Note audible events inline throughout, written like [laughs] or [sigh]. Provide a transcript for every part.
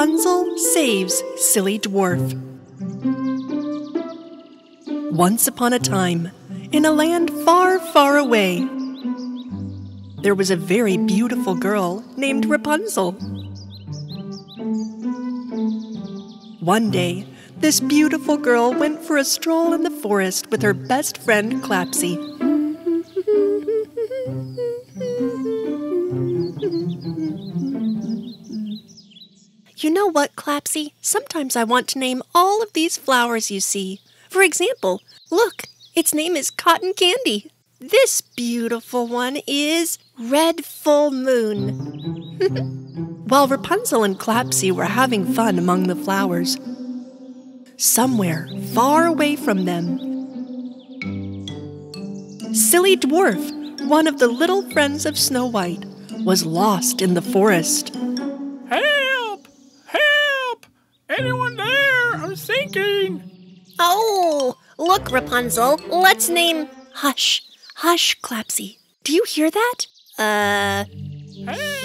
Rapunzel Saves Silly Dwarf. Once upon a time, in a land far, far away, there was a very beautiful girl named Rapunzel. One day, this beautiful girl went for a stroll in the forest with her best friend Clapsy. What, Clapsy? Sometimes I want to name all of these flowers you see. For example, look, its name is cotton candy. This beautiful one is red full moon. [laughs] While Rapunzel and Clapsy were having fun among the flowers, somewhere far away from them, Silly Dwarf, one of the little friends of Snow White, was lost in the forest. Oh, look, Rapunzel. Let's name. Hush, hush, Clapsy. Do you hear that? Uh.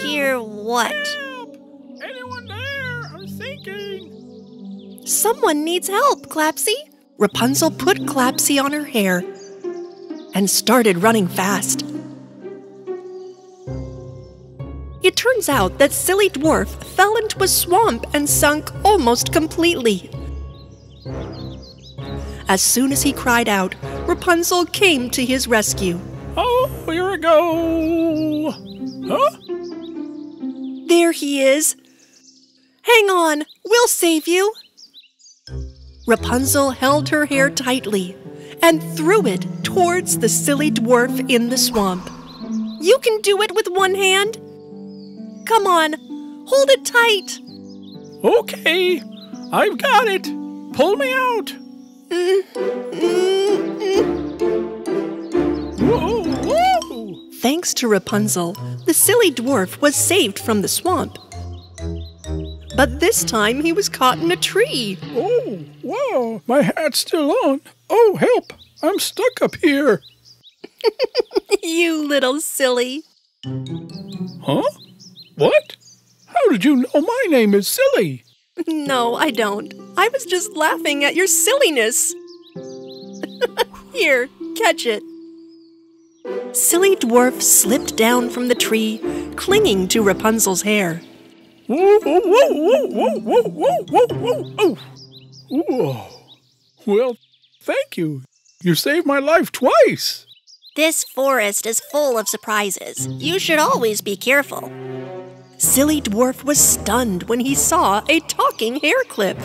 Hear what? Help! Anyone there? I'm sinking! Someone needs help, Clapsy. Rapunzel put Clapsy on her hair and started running fast. It turns out that Silly Dwarf fell into a swamp and sunk almost completely. As soon as he cried out, Rapunzel came to his rescue. Oh, here we go! Huh? There he is. Hang on, we'll save you. Rapunzel held her hair tightly and threw it towards the silly dwarf in the swamp. You can do it with one hand. Come on, hold it tight. Okay, I've got it. Pull me out. Thanks to Rapunzel, the silly dwarf was saved from the swamp. But this time he was caught in a tree. Oh, wow, my hat's still on. Oh, help! I'm stuck up here. [laughs] You little silly. Huh? What? How did you know my name is Silly? No, I don't. I was just laughing at your silliness. [laughs] Here, catch it. Silly Dwarf slipped down from the tree, clinging to Rapunzel's hair. Whoa. Well, thank you. You saved my life twice. This forest is full of surprises. You should always be careful. Silly Dwarf was stunned when he saw a talking hair clip.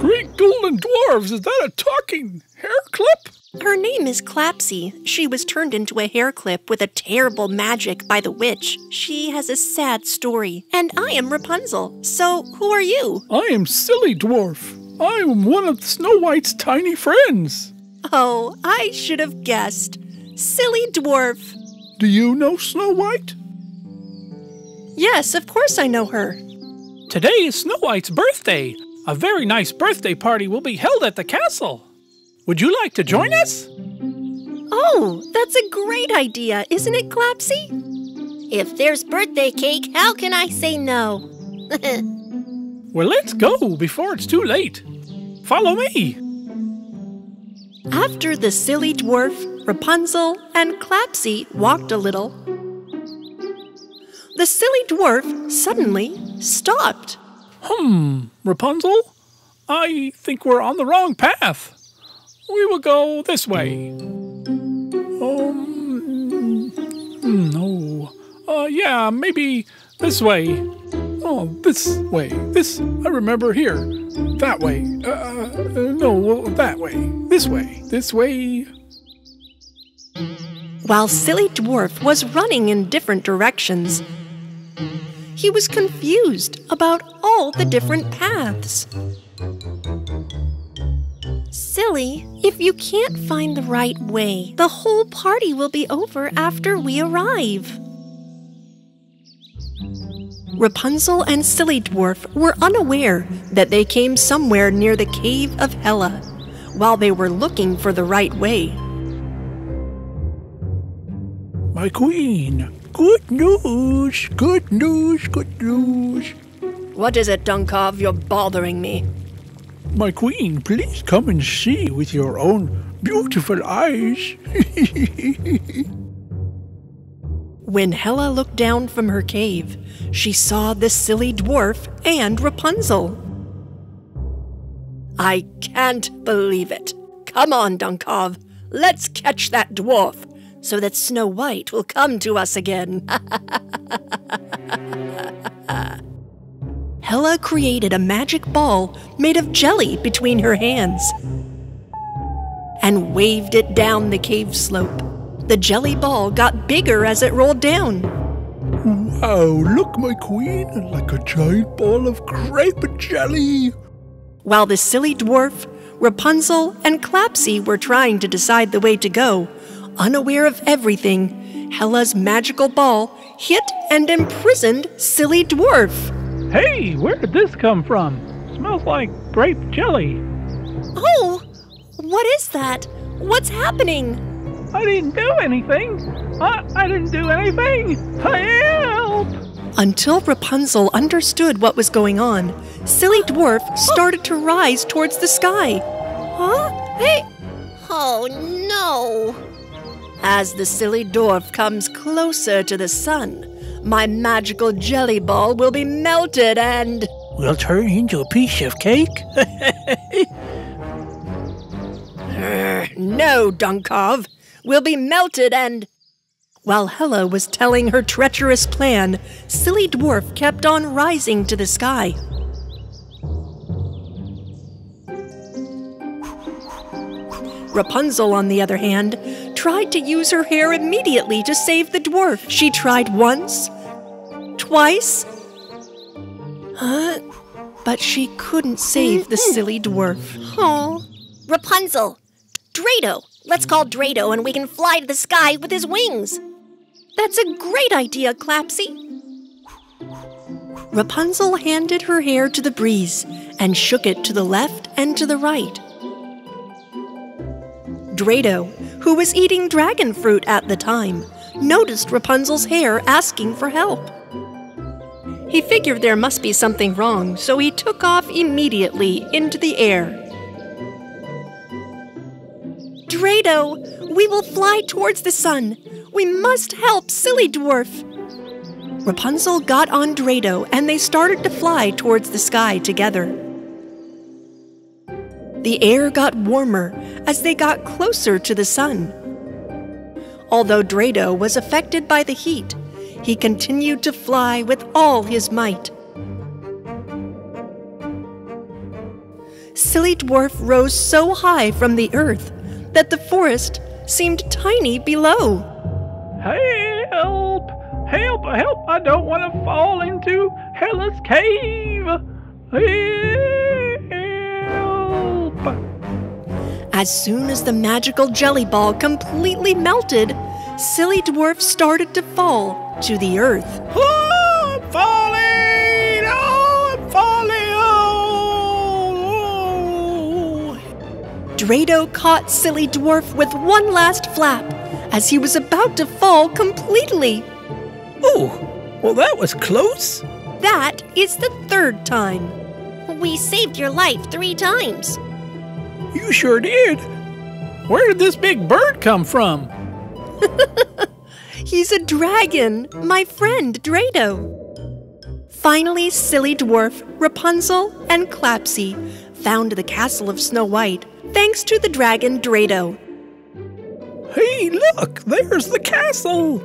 Great golden dwarves, is that a talking hair clip? Her name is Clapsy. She was turned into a hair clip with a terrible magic by the witch. She has a sad story. And I am Rapunzel. So, who are you? I am Silly Dwarf. I am one of Snow White's tiny friends. Oh, I should have guessed. Silly Dwarf. Do you know Snow White? Yes, of course I know her. Today is Snow White's birthday. A very nice birthday party will be held at the castle. Would you like to join us? Oh, that's a great idea, isn't it, Clapsy? If there's birthday cake, how can I say no? [laughs] Well, let's go before it's too late. Follow me. After the silly dwarf, Rapunzel, and Clapsy walked a little, the silly dwarf suddenly stopped. Hmm, Rapunzel? I think we're on the wrong path. We will go this way. Um, hmm, no. Uh, yeah, maybe this way. Oh, this way. This, I remember here. That way. Uh, uh, no, that way. This way. This way. While Silly Dwarf was running in different directions, he was confused about all the different paths. Silly, if you can't find the right way, the whole party will be over after we arrive. Rapunzel and Silly Dwarf were unaware that they came somewhere near the Cave of Hela while they were looking for the right way. My queen, Good news, good news, good news. What is it, Dunkov? You're bothering me. My queen, please come and see with your own beautiful eyes. [laughs] When Hela looked down from her cave, she saw the silly dwarf and Rapunzel. I can't believe it. Come on, Dunkov. Let's catch that dwarf so that Snow White will come to us again. [laughs] Hela created a magic ball made of jelly between her hands and waved it down the cave slope. The jelly ball got bigger as it rolled down. Wow, look, my queen, like a giant ball of crepe jelly. While the silly dwarf, Rapunzel, and Clapsy were trying to decide the way to go, unaware of everything, Hella's magical ball hit and imprisoned Silly Dwarf. Hey, where did this come from? Smells like grape jelly. Oh, what is that? What's happening? I didn't do anything. I, I didn't do anything. Help! Until Rapunzel understood what was going on, Silly Dwarf started to rise towards the sky. Huh? Hey! Oh no! As the silly dwarf comes closer to the sun, my magical jelly ball will be melted and. We'll turn into a piece of cake. [laughs] [laughs] No, Dunkov! Will be melted and. While Hela was telling her treacherous plan, Silly Dwarf kept on rising to the sky. Rapunzel, on the other hand, tried to use her hair immediately to save the dwarf. She tried once, twice, huh? but she couldn't save the mm-hmm. silly dwarf. Oh. Rapunzel! Drado! Let's call Drado and we can fly to the sky with his wings. That's a great idea, Clapsy. Rapunzel handed her hair to the breeze and shook it to the left and to the right. Drado, who was eating dragon fruit at the time, noticed Rapunzel's hair asking for help. He figured there must be something wrong, so he took off immediately into the air. Drado, we will fly towards the sun. We must help Silly Dwarf. Rapunzel got on Drado and they started to fly towards the sky together. The air got warmer as they got closer to the sun. Although Drado was affected by the heat, he continued to fly with all his might. Silly Dwarf rose so high from the earth that the forest seemed tiny below. Help! Help! Help! I don't want to fall into Hela's cave! Help! As soon as the magical jelly ball completely melted, Silly Dwarf started to fall to the earth. Drado caught Silly Dwarf with one last flap as he was about to fall completely. oh, well, that was close. That is the third time. We saved your life three times. You sure did. Where did this big bird come from? [laughs] He's a dragon, my friend Drado. Finally, Silly Dwarf, Rapunzel, and Clapsy found the castle of Snow White thanks to the dragon Drado. Hey, look, there's the castle.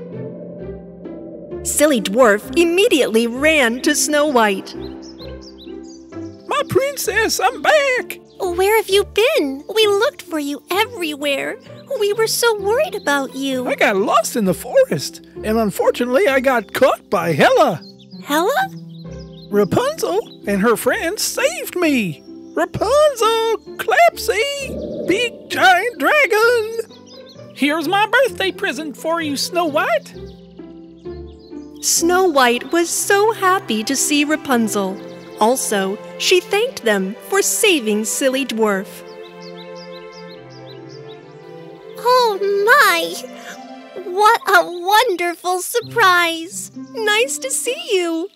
Silly Dwarf immediately ran to Snow White. My princess, I'm back. Where have you been? We looked for you everywhere. We were so worried about you. I got lost in the forest, and unfortunately, I got caught by Hella. Hella? Rapunzel and her friends saved me. Rapunzel, Clapsy, big giant dragon. Here's my birthday present for you, Snow White. Snow White was so happy to see Rapunzel. Also, she thanked them for saving Silly Dwarf. Oh my! What a wonderful surprise! Nice to see you.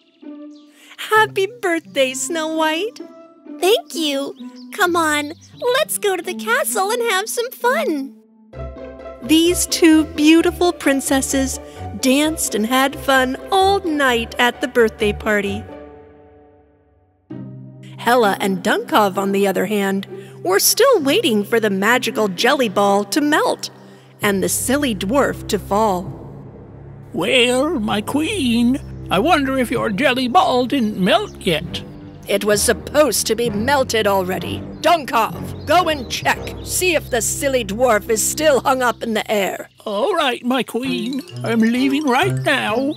Happy birthday, Snow White. Thank you. Come on, let's go to the castle and have some fun. These two beautiful princesses danced and had fun all night at the birthday party. Hella and Dunkov, on the other hand, were still waiting for the magical jelly ball to melt and the silly dwarf to fall. Well, my queen, I wonder if your jelly ball didn't melt yet. It was supposed to be melted already. Dunkov, go and check. See if the silly dwarf is still hung up in the air. All right, my queen. I'm leaving right now.